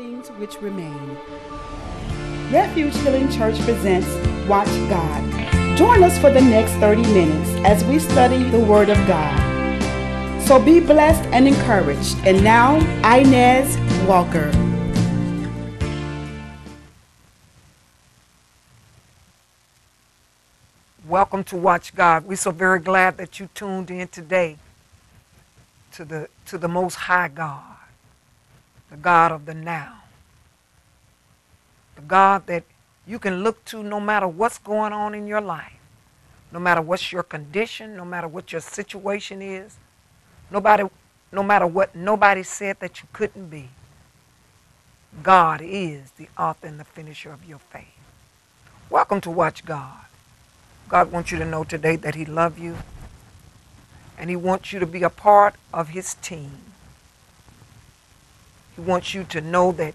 things which remain. Refuge Healing Church presents Watch God. Join us for the next 30 minutes as we study the Word of God. So be blessed and encouraged. And now, Inez Walker. Welcome to Watch God. We're so very glad that you tuned in today to the, to the Most High God, the God of the now, the God that you can look to no matter what's going on in your life, no matter what's your condition, no matter what your situation is, nobody, no matter what nobody said that you couldn't be. God is the author and the finisher of your faith. Welcome to Watch God. God wants you to know today that He loves you and He wants you to be a part of His team. He wants you to know that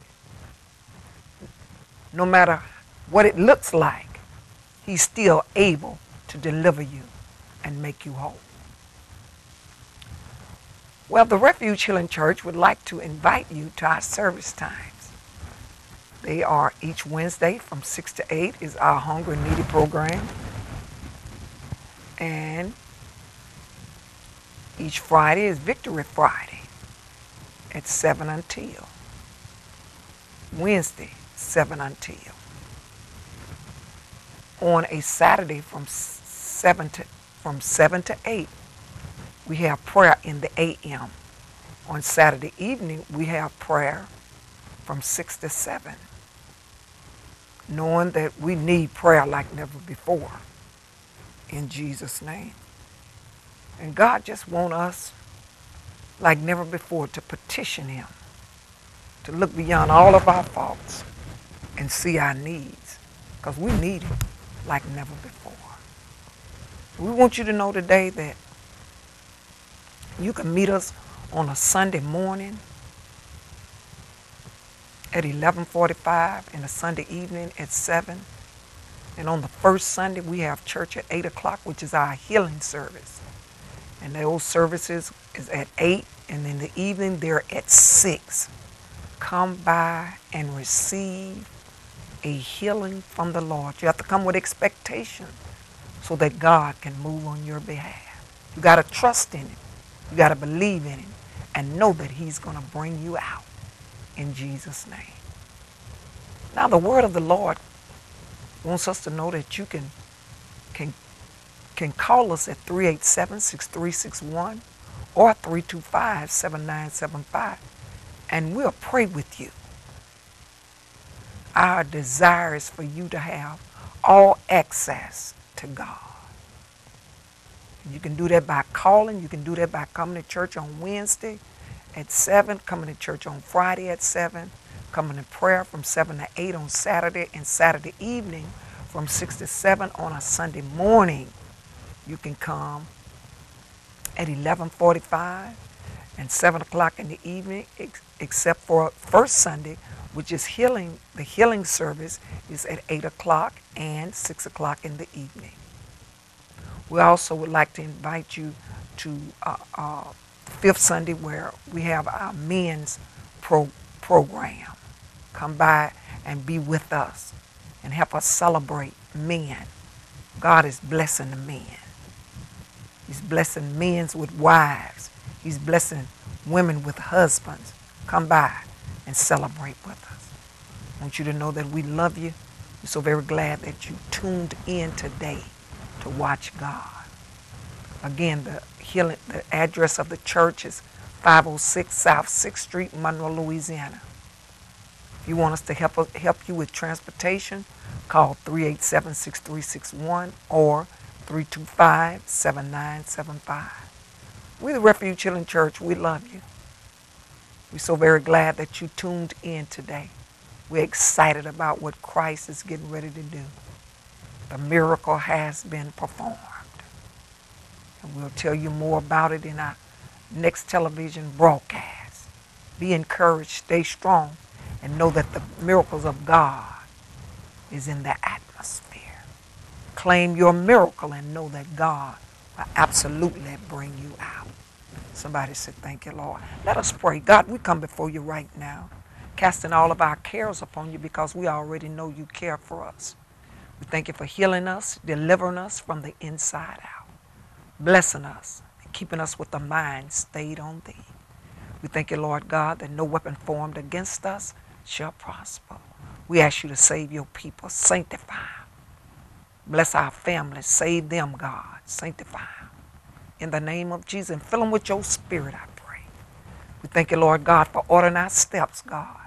no matter what it looks like, He's still able to deliver you and make you whole. Well, the Refuge Healing Church would like to invite you to our service times. They are each Wednesday from 6 to 8 is our Hunger and Needy program and each Friday is Victory Friday at 7 until. Wednesday, 7 until. On a Saturday from 7 to from 7 to 8, we have prayer in the AM. On Saturday evening, we have prayer from 6 to 7, knowing that we need prayer like never before in Jesus' name. And God just want us, like never before, to petition Him, to look beyond all of our faults and see our needs, because we need Him like never before. We want you to know today that you can meet us on a Sunday morning at 11:45 and a Sunday evening at 7 and on the first Sunday, we have church at 8 o'clock, which is our healing service. And those services is at 8, and in the evening, they're at 6. Come by and receive a healing from the Lord. You have to come with expectation so that God can move on your behalf. You got to trust in Him. You got to believe in Him and know that He's going to bring you out in Jesus' name. Now, the word of the Lord wants us to know that you can can can call us at 387-6361 or 325-7975 and we'll pray with you. Our desire is for you to have all access to God. You can do that by calling. You can do that by coming to church on Wednesday at 7, coming to church on Friday at 7, coming to prayer from 7 to 8 on Saturday and Saturday evening from 6 to 7 on a Sunday morning. You can come at 11:45 and 7 o'clock in the evening, ex- except for first Sunday, which is healing. The healing service is at 8 o'clock and 6 o'clock in the evening. We also would like to invite you to uh, uh, fifth Sunday where we have our men's pro- program. Come by and be with us and help us celebrate men. God is blessing the men. He's blessing men with wives. He's blessing women with husbands. Come by and celebrate with us. I want you to know that we love you. We're so very glad that you tuned in today to watch God. Again, the healing, the address of the church is 506 South 6th Street, Monroe, Louisiana. If you want us to help, help you with transportation, call 387-6361 or 325-7975. We're the Refuge Healing Church. We love you. We're so very glad that you tuned in today. We're excited about what Christ is getting ready to do. The miracle has been performed. And we'll tell you more about it in our next television broadcast. Be encouraged, stay strong, and know that the miracles of God is in the atmosphere. Claim your miracle and know that God will absolutely bring you out. Somebody said, Thank you, Lord. Let us pray. God, we come before you right now. casting all of our cares upon you because we already know you care for us. We thank you for healing us, delivering us from the inside out, blessing us, and keeping us with the mind stayed on thee. We thank you, Lord God, that no weapon formed against us shall prosper. We ask you to save your people, sanctify. Bless our families, save them, God, sanctify. Them. In the name of Jesus, and fill them with your spirit, I pray. We thank you, Lord God, for ordering our steps, God.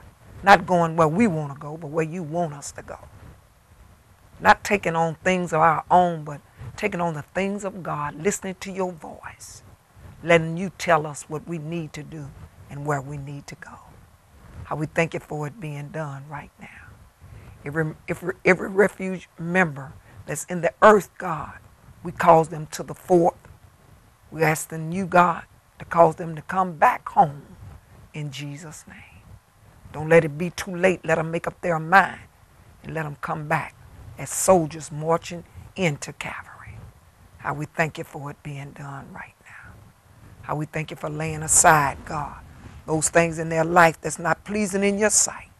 Not going where we want to go, but where you want us to go. Not taking on things of our own, but taking on the things of God, listening to your voice, letting you tell us what we need to do and where we need to go. How we thank you for it being done right now. Every, every, every refuge member that's in the earth, God, we cause them to the fourth. We asking you, God, to cause them to come back home in Jesus' name. Don't let it be too late. Let them make up their mind and let them come back as soldiers marching into Calvary. How we thank you for it being done right now. How we thank you for laying aside, God, those things in their life that's not pleasing in your sight.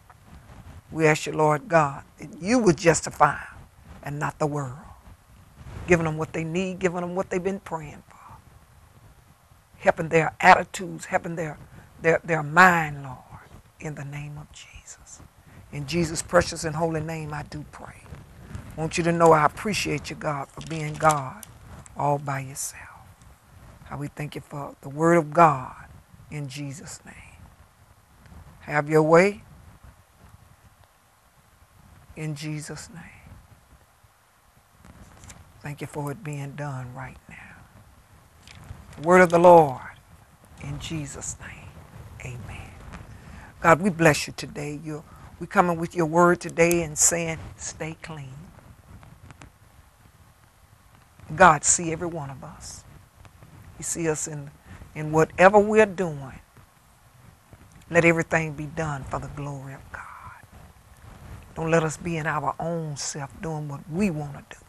We ask you, Lord God, that you would justify them and not the world. Giving them what they need, giving them what they've been praying for. Helping their attitudes, helping their, their, their mind, Lord, in the name of Jesus. In Jesus' precious and holy name, I do pray. I want you to know I appreciate you, God, for being God all by yourself. How we thank you for the word of God in Jesus' name. Have your way in Jesus' name. Thank you for it being done right now. word of the Lord in Jesus' name. Amen. God, we bless you today. You're, we coming with your word today and saying, stay clean. God see every one of us. He see us in, in whatever we're doing. Let everything be done for the glory of God. Don't let us be in our own self doing what we want to do.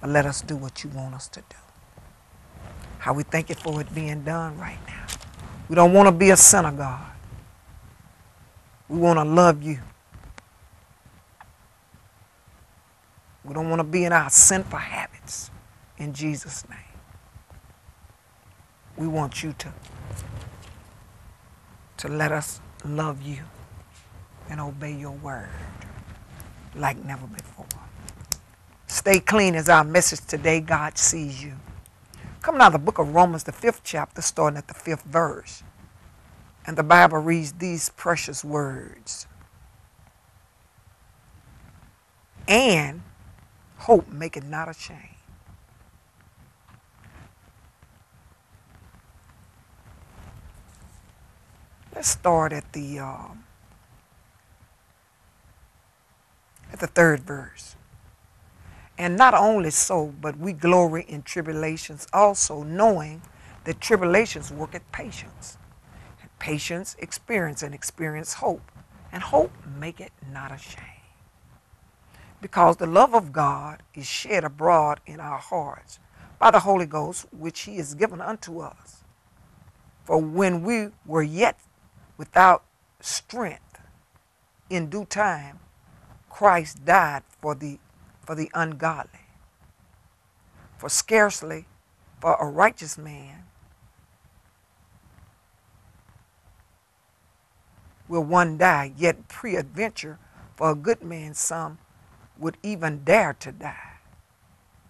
But let us do what you want us to do. How we thank you for it being done right now. We don't want to be a sinner, God. We want to love you. We don't want to be in our sinful habits in Jesus' name. We want you to, to let us love you and obey your word like never before. Stay clean is our message today. God sees you. Coming out of the book of Romans, the fifth chapter, starting at the fifth verse. And the Bible reads these precious words. And hope make it not ashamed. Let's start at the um, at the third verse. And not only so, but we glory in tribulations also, knowing that tribulations work at patience. And patience experience and experience hope. And hope make it not ashamed. Because the love of God is shed abroad in our hearts by the Holy Ghost, which He has given unto us. For when we were yet without strength, in due time, Christ died for the, for the ungodly. For scarcely for a righteous man will one die, yet pre-adventure for a good man some would even dare to die.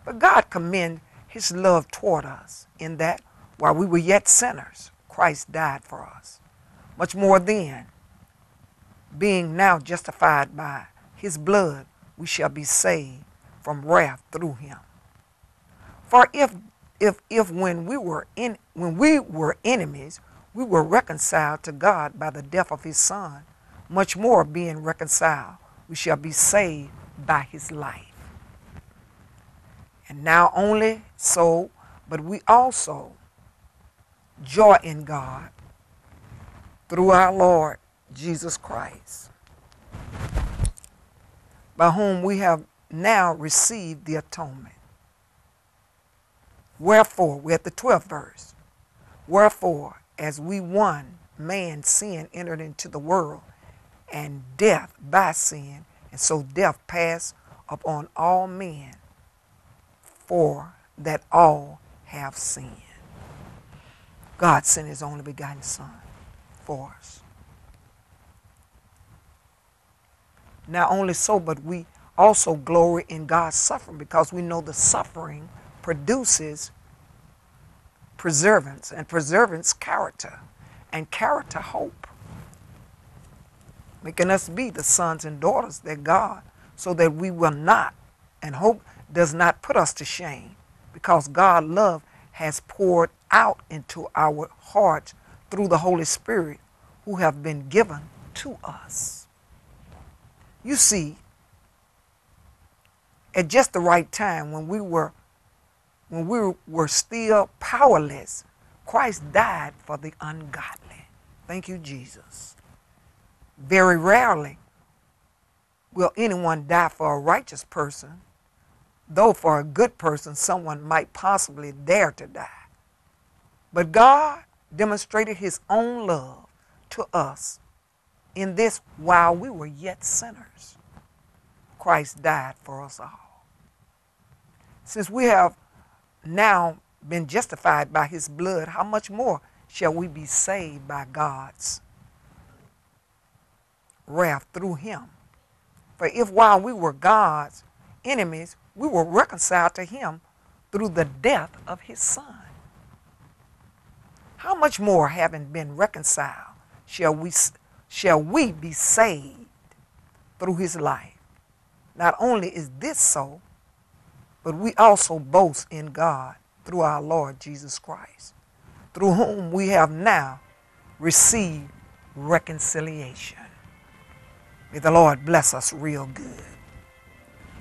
But God commend his love toward us in that while we were yet sinners, Christ died for us. Much more then, being now justified by his blood, we shall be saved from wrath through him. For if if if when we were in when we were enemies, we were reconciled to God by the death of his son, much more being reconciled, we shall be saved by his life. And now only so, but we also joy in God through our Lord Jesus Christ by whom we have now received the atonement. Wherefore, we're at the 12th verse. Wherefore, as we one man sin entered into the world, and death by sin, and so death passed upon all men, for that all have sinned. God sent his only begotten Son for us. Not only so, but we also glory in God's suffering because we know the suffering produces preservance, and preservance character, and character hope. Making us be the sons and daughters that God, so that we will not, and hope does not put us to shame, because God love has poured out into our hearts through the Holy Spirit who have been given to us. You see, at just the right time when we were when we were still powerless, Christ died for the ungodly. Thank you, Jesus. Very rarely will anyone die for a righteous person, though for a good person, someone might possibly dare to die. But God demonstrated his own love to us in this while we were yet sinners. Christ died for us all. Since we have now been justified by his blood, how much more shall we be saved by God's wrath through him? For if while we were God's enemies, we were reconciled to him through the death of his son. How much more, having been reconciled, shall we, shall we be saved through his life? Not only is this so, but we also boast in God through our Lord Jesus Christ, through whom we have now received reconciliation. May the Lord bless us real good.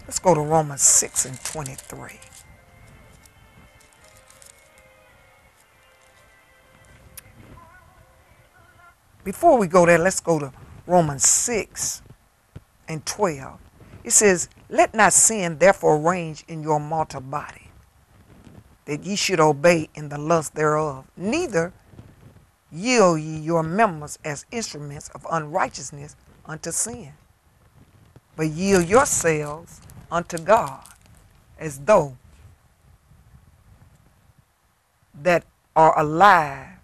Let's go to Romans 6 and 23. Before we go there, let's go to Romans 6 and 12. It says, Let not sin therefore range in your mortal body, that ye should obey in the lust thereof. Neither yield ye your members as instruments of unrighteousness unto sin, but yield yourselves unto God as though that are alive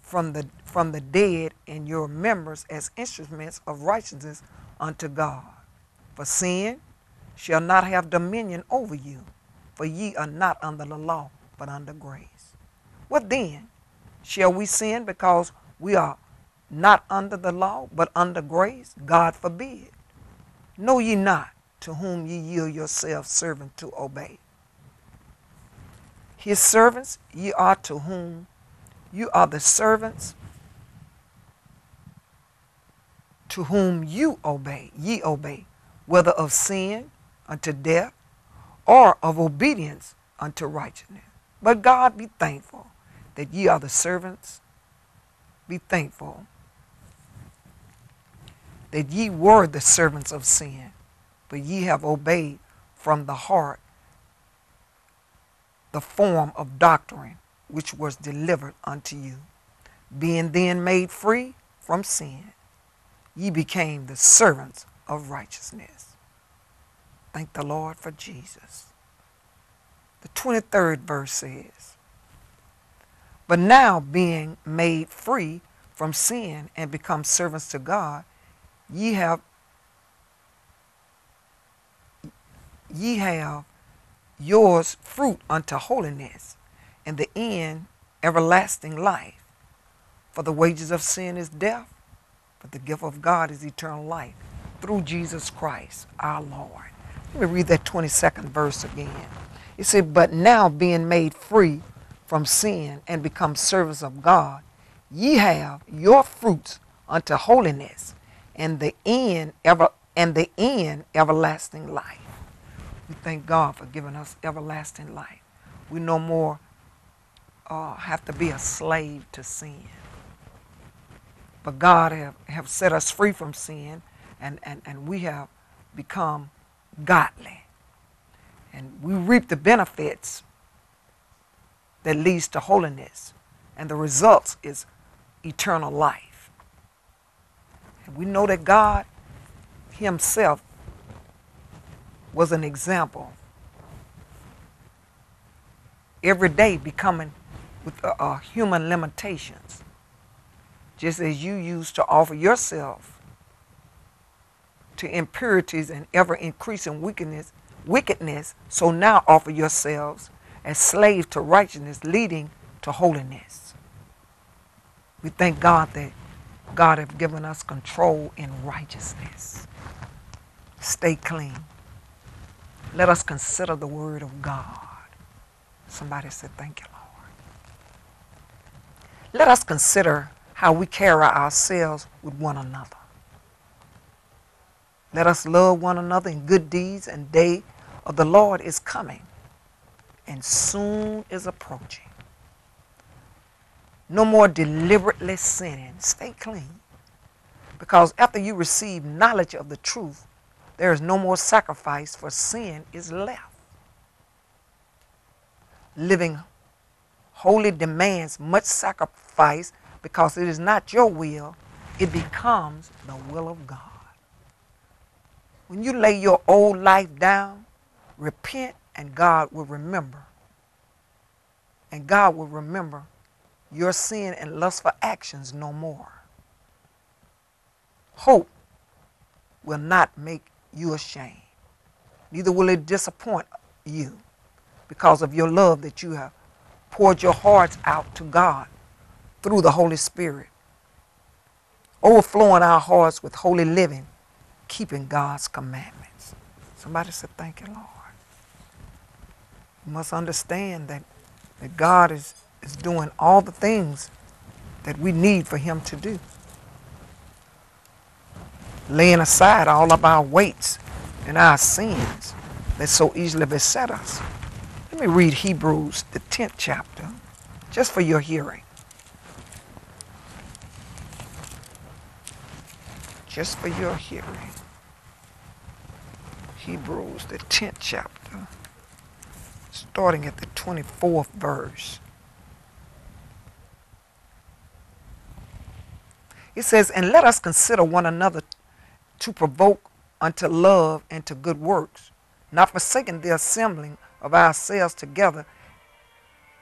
from the from the dead and your members as instruments of righteousness unto God. For sin shall not have dominion over you, for ye are not under the law, but under grace. What then? Shall we sin because we are not under the law, but under grace? God forbid. Know ye not to whom ye yield yourselves servant to obey? His servants ye are to whom you are the servants to whom you obey, ye obey, whether of sin unto death or of obedience unto righteousness. But God be thankful that ye are the servants. Be thankful that ye were the servants of sin, but ye have obeyed from the heart the form of doctrine which was delivered unto you. Being then made free from sin, ye became the servants of righteousness. Thank the Lord for Jesus. The 23rd verse says, But now being made free from sin and become servants to God, ye have ye have yours fruit unto holiness, and the end everlasting life. For the wages of sin is death, but the gift of God is eternal life through Jesus Christ our Lord. Let me read that 22nd verse again. It said, But now being made free from sin and become servants of God, ye have your fruits unto holiness, and the end ever and the end everlasting life. We thank God for giving us everlasting life. We no more uh, have to be a slave to sin. But God have, have set us free from sin, and, and, and we have become godly. And we reap the benefits that leads to holiness. And the results is eternal life. And we know that God Himself was an example. Every day becoming with uh, uh, human limitations. Just as you used to offer yourself to impurities and ever increasing wickedness, wickedness, so now offer yourselves as slaves to righteousness, leading to holiness. We thank God that God has given us control in righteousness. Stay clean. Let us consider the word of God. Somebody said, Thank you, Lord. Let us consider how we carry ourselves with one another. Let us love one another in good deeds, and day of the Lord is coming, and soon is approaching. No more deliberately sinning. Stay clean. Because after you receive knowledge of the truth, there is no more sacrifice, for sin is left. Living holy demands much sacrifice because it is not your will, it becomes the will of God. When you lay your old life down, repent, and God will remember. And God will remember your sin and lustful actions no more. Hope will not make you ashamed. Neither will it disappoint you because of your love that you have poured your hearts out to God through the Holy Spirit. Overflowing our hearts with holy living, keeping God's commandments. Somebody said, Thank you, Lord. You must understand that, that God is is doing all the things that we need for him to do. Laying aside all of our weights and our sins that so easily beset us. Let me read Hebrews, the 10th chapter, just for your hearing. Just for your hearing. Hebrews, the 10th chapter, starting at the 24th verse. He says, And let us consider one another to provoke unto love and to good works, not forsaking the assembling of ourselves together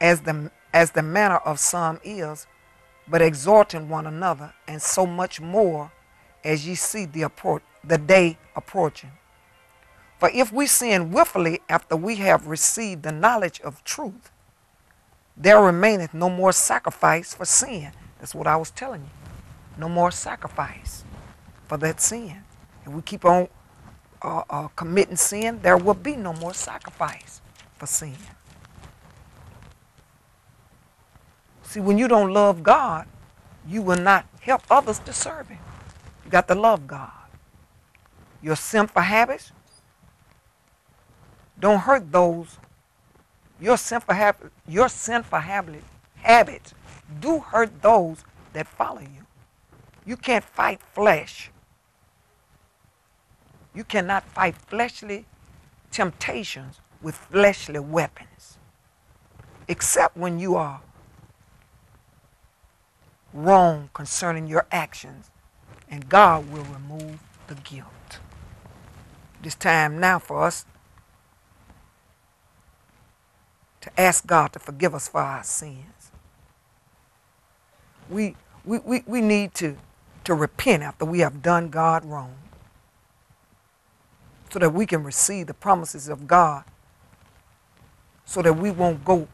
as the, as the manner of some is, but exhorting one another, and so much more as ye see the, appro- the day approaching. For if we sin willfully after we have received the knowledge of truth, there remaineth no more sacrifice for sin. That's what I was telling you no more sacrifice for that sin. If we keep on uh, uh, committing sin, there will be no more sacrifice for sin. See, when you don't love God, you will not help others to serve Him. You got to love God. Your sinful habits don't hurt those. Your sinful your sinful habit, habits do hurt those that follow you. You can't fight flesh. You cannot fight fleshly temptations with fleshly weapons, except when you are wrong concerning your actions, and God will remove the guilt. This time now for us to ask God to forgive us for our sins. We, we, we, we need to to repent after we have done God wrong so that we can receive the promises of God so that we won't go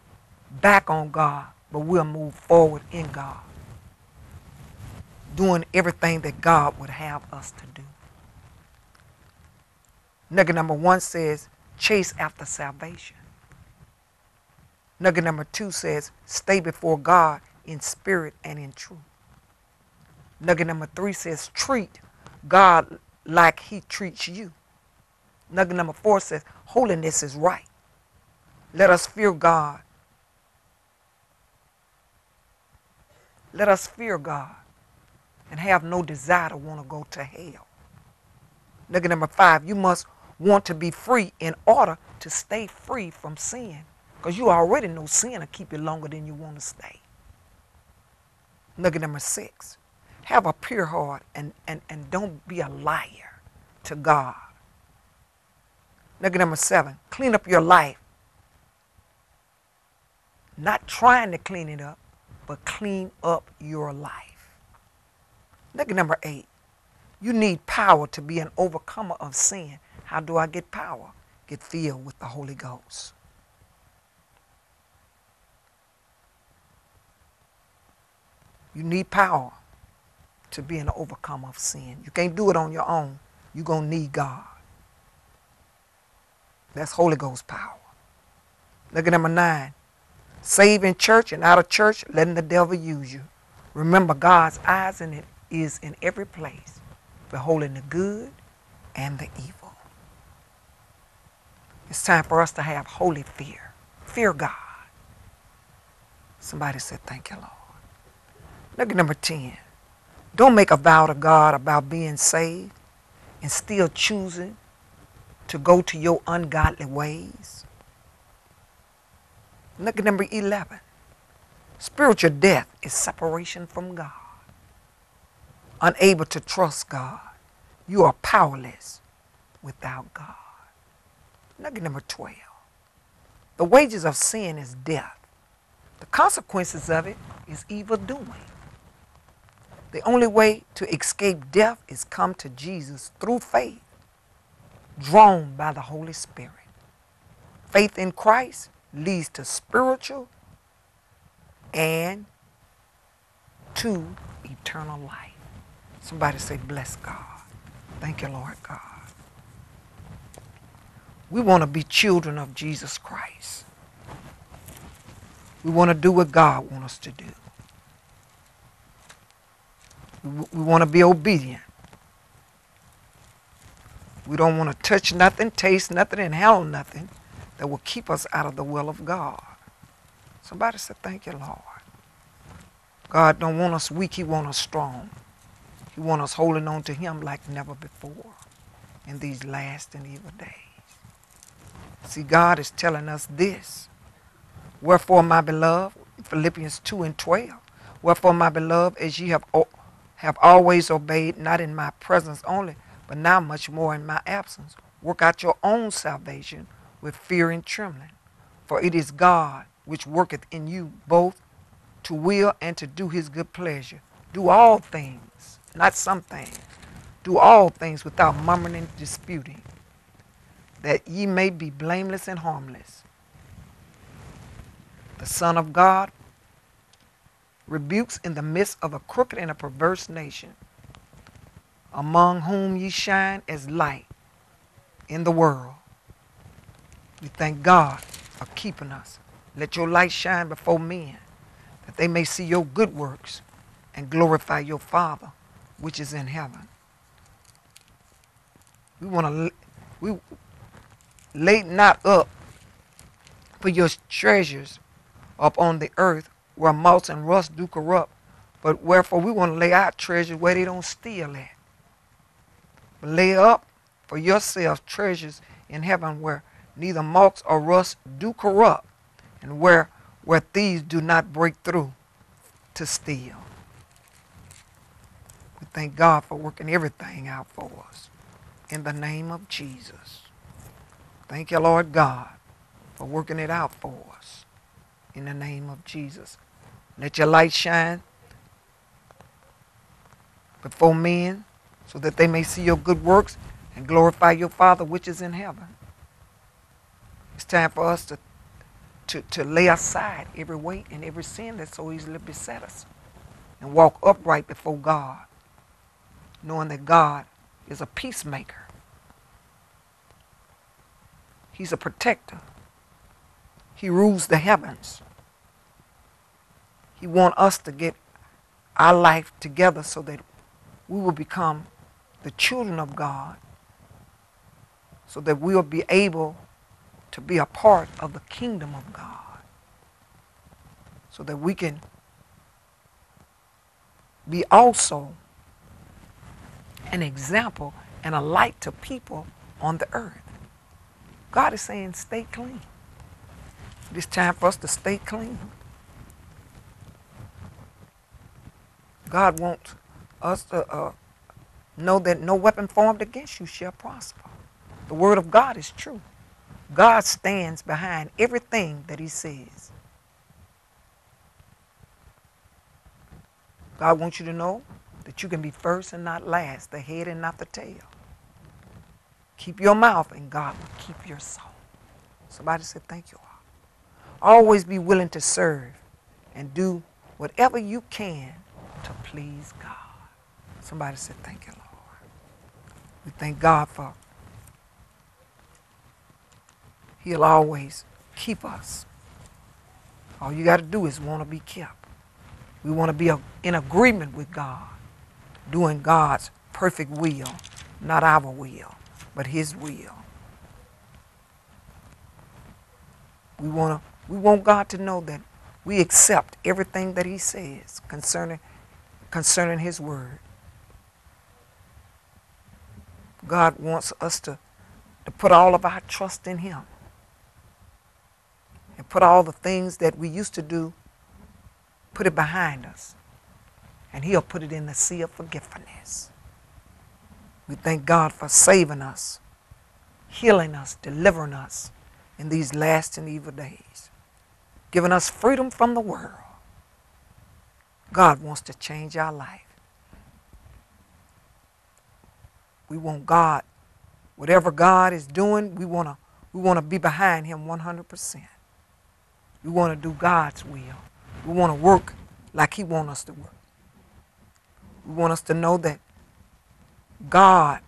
back on God, but we'll move forward in God, doing everything that God would have us to do. Nugget number one says, chase after salvation. Nugget number two says, stay before God in spirit and in truth. Nugget number three says, treat God like he treats you. Nugget number four says, holiness is right. Let us fear God. Let us fear God and have no desire to want to go to hell. Nugget number five, you must want to be free in order to stay free from sin. Because you already know sin will keep you longer than you want to stay. Nugget number six, have a pure heart and, and, and don't be a liar to God. Nugget number seven, clean up your life. Not trying to clean it up, but clean up your life. Nugget number eight, you need power to be an overcomer of sin. How do I get power? Get filled with the Holy Ghost. You need power to be an overcomer of sin. You can't do it on your own. You're going to need God. That's Holy Ghost power. Look at number nine. Saving church and out of church, letting the devil use you. Remember, God's eyes in it is in every place, beholding the good and the evil. It's time for us to have holy fear. Fear God. Somebody said, Thank you, Lord. Look at number 10. Don't make a vow to God about being saved and still choosing to go to your ungodly ways. Look at number 11. Spiritual death is separation from God. Unable to trust God. You are powerless without God. Look at number 12. The wages of sin is death. The consequences of it is evil doing. The only way to escape death is come to Jesus through faith, drawn by the Holy Spirit. Faith in Christ leads to spiritual and to eternal life. Somebody say, Bless God. Thank you, Lord God. We want to be children of Jesus Christ. We want to do what God wants us to do. We want to be obedient. We don't want to touch nothing, taste nothing, and handle nothing that will keep us out of the will of God. Somebody said, Thank you, Lord. God don't want us weak, He want us strong. He want us holding on to Him like never before in these last and evil days. See, God is telling us this. Wherefore, my beloved, Philippians 2 and 12. Wherefore, my beloved, as ye have have always obeyed, not in my presence only, but now much more in my absence. Work out your own salvation with fear and trembling. For it is God which worketh in you both to will and to do his good pleasure. Do all things, not some things. Do all things without murmuring and disputing, that ye may be blameless and harmless. The Son of God rebukes in the midst of a crooked and a perverse nation, among whom ye shine as light in the world. We thank God for keeping us. Let your light shine before men, that they may see your good works and glorify your Father which is in heaven. We want to we lay not up for your treasures upon the earth where moth and rust do corrupt, but wherefore we want to lay out treasures where they don't steal at. But lay up for yourselves treasures in heaven where neither moths or rust do corrupt, and where where thieves do not break through to steal. We thank God for working everything out for us. In the name of Jesus. Thank you, Lord God, for working it out for us. In the name of Jesus. Let your light shine before men so that they may see your good works and glorify your Father which is in heaven. It's time for us to, to, to lay aside every weight and every sin that so easily beset us and walk upright before God, knowing that God is a peacemaker. He's a protector. He rules the heavens. He wants us to get our life together so that we will become the children of God, so that we will be able to be a part of the kingdom of God, so that we can be also an example and a light to people on the earth. God is saying, stay clean. It's time for us to stay clean. God wants us to uh, know that no weapon formed against you shall prosper. The word of God is true. God stands behind everything that he says. God wants you to know that you can be first and not last, the head and not the tail. Keep your mouth and God will keep your soul. Somebody said, Thank you. Always be willing to serve and do whatever you can to please God. Somebody said, Thank you, Lord. We thank God for He'll always keep us. All you got to do is want to be kept. We want to be in agreement with God, doing God's perfect will, not our will, but His will. We want to we want God to know that we accept everything that He says concerning, concerning His Word. God wants us to, to put all of our trust in Him and put all the things that we used to do, put it behind us. And He'll put it in the sea of forgiveness. We thank God for saving us, healing us, delivering us in these last and evil days giving us freedom from the world. God wants to change our life. We want God, whatever God is doing, we want to we want to be behind him 100%. We want to do God's will. We want to work like he wants us to work. We want us to know that God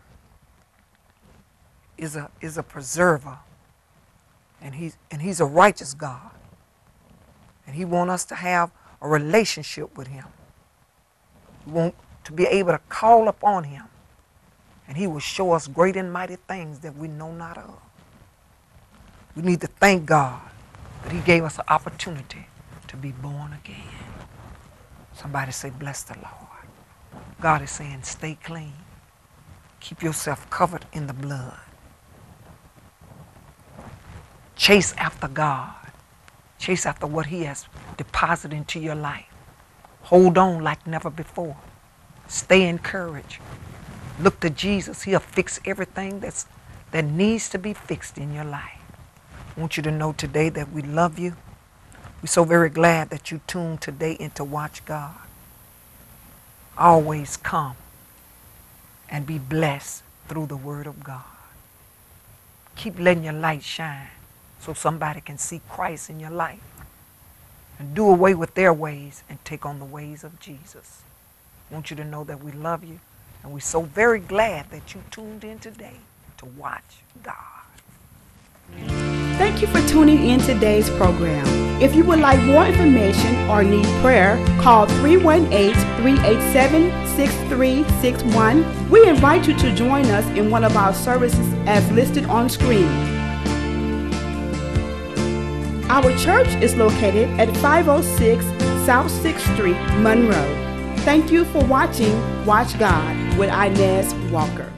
is a, is a preserver and he's, and he's a righteous God. And he wants us to have a relationship with him. We want to be able to call upon him. And he will show us great and mighty things that we know not of. We need to thank God that he gave us an opportunity to be born again. Somebody say, bless the Lord. God is saying, stay clean. Keep yourself covered in the blood. Chase after God. Chase after what He has deposited into your life. Hold on like never before. Stay encouraged. Look to Jesus. He'll fix everything that's, that needs to be fixed in your life. I want you to know today that we love you. We're so very glad that you tuned today in to watch God. Always come and be blessed through the Word of God. Keep letting your light shine so somebody can see Christ in your life and do away with their ways and take on the ways of Jesus. I want you to know that we love you and we're so very glad that you tuned in today to watch God. Thank you for tuning in today's program. If you would like more information or need prayer, call 318-387-6361. We invite you to join us in one of our services as listed on screen. Our church is located at 506 South 6th Street, Monroe. Thank you for watching Watch God with Inez Walker.